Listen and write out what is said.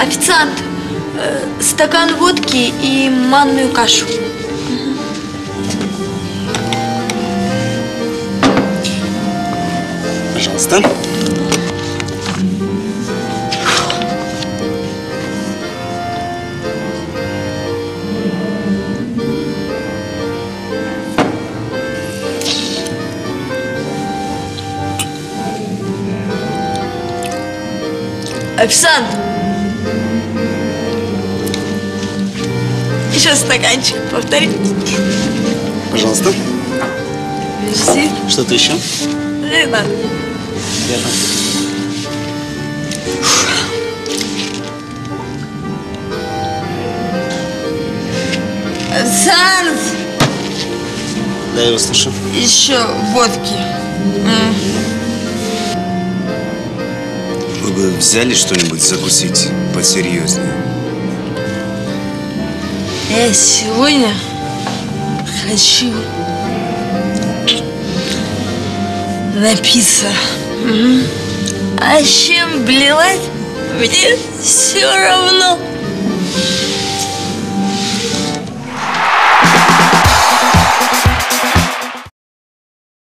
Официант, э, стакан водки и манную кашу. Пожалуйста. Официант! Еще стаканчик, повтори. Пожалуйста. Мерси. Что-то еще? Не надо. Верно. Официант! Да, я вас слышу. Еще водки. Вы бы взяли что-нибудь закусить посерьезнее? Я сегодня хочу напиться. А чем блевать, мне все равно.